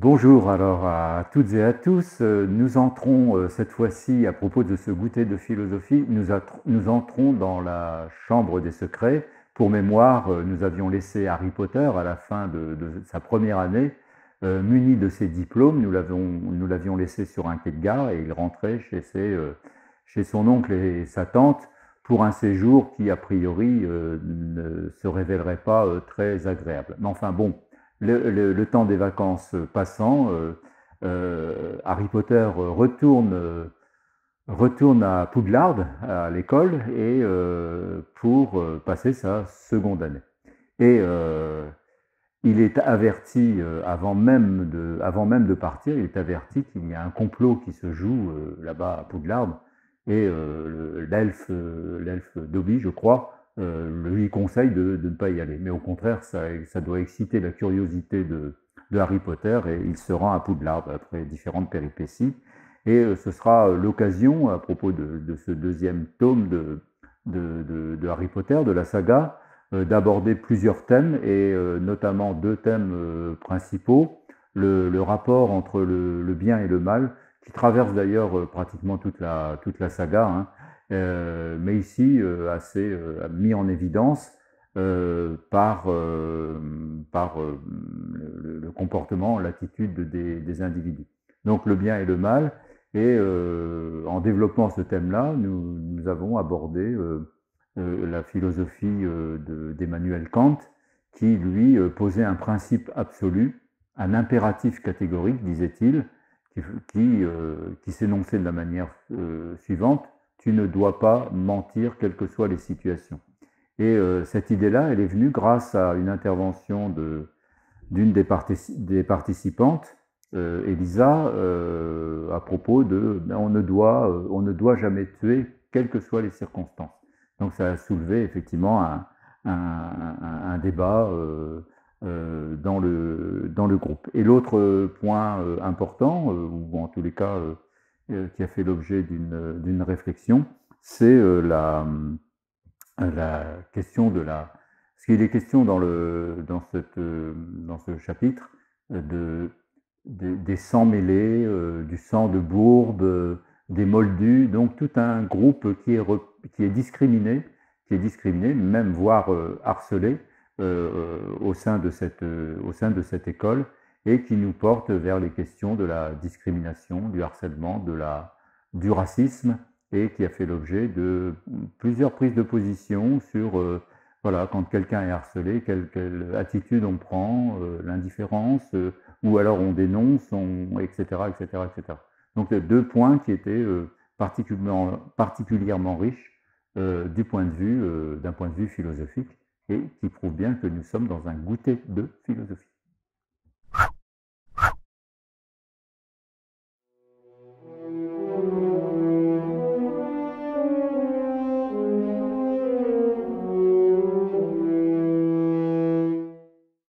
Bonjour alors à toutes et à tous. Nous entrons cette fois-ci, à propos de ce goûter de philosophie, nous, entrons dans la chambre des secrets. Pour mémoire, nous avions laissé Harry Potter à la fin de, sa première année, muni de ses diplômes. Nous l'avions laissé sur un quai de gare et il rentrait chez, chez son oncle et sa tante pour un séjour qui, a priori, ne se révélerait pas très agréable. Mais enfin bon, le, temps des vacances passant, euh, euh, Harry Potter retourne, retourne à Poudlard, à l'école, et euh, pour passer sa seconde année. Et il est averti, avant, même de, avant même de partir, il est averti qu'il y a un complot qui se joue là-bas à Poudlard, et l'elfe Dobby, je crois, euh, lui conseille de, ne pas y aller. Mais au contraire, ça, doit exciter la curiosité de, Harry Potter et il se rend à Poudlard après différentes péripéties. Et euh, ce sera l'occasion, à propos de, ce deuxième tome de, Harry Potter, de la saga, euh, d'aborder plusieurs thèmes et notamment deux thèmes principaux. Le, rapport entre le, bien et le mal, qui traverse d'ailleurs pratiquement toute la, toute la saga. Hein. Euh, mais ici euh, assez euh, mis en évidence par, par le, comportement, l'attitude des, des, individus. Donc le bien et le mal. Et en développant ce thème-là, nous, avons abordé la philosophie d'Emmanuel Kant, qui lui posait un principe absolu, un impératif catégorique, disait-il, qui, qui s'énonçait de la manière suivante ne dois pas mentir, quelles que soient les situations. Et euh, cette idée-là, elle est venue grâce à une intervention d'une des, participantes, euh, Elisa, euh, à propos de ben, on, ne doit, on ne doit jamais tuer, quelles que soient les circonstances. Donc ça a soulevé effectivement un, un, débat dans, le, dans le groupe. Et l'autre point important, ou en tous les cas qui a fait l'objet d'une réflexion, c'est euh, la, question de la... Ce qu'il est question dans, ce chapitre de, des sangs mêlés, euh, du sang de bourbe, des moldus, donc tout un groupe qui est, discriminé, qui est discriminé, même voire harcelé au sein de cette école, et qui nous porte vers les questions de la discrimination, du harcèlement, de la, du racisme, et qui a fait l'objet de plusieurs prises de position sur euh, voilà, quand quelqu'un est harcelé, quelle, attitude on prend, euh, l'indifférence, euh, ou alors on dénonce, on, etc., etc., etc. Donc deux points qui étaient particulièrement, particulièrement riches du point de vue, d'un point de vue philosophique, et qui prouvent bien que nous sommes dans un goûter de philosophie.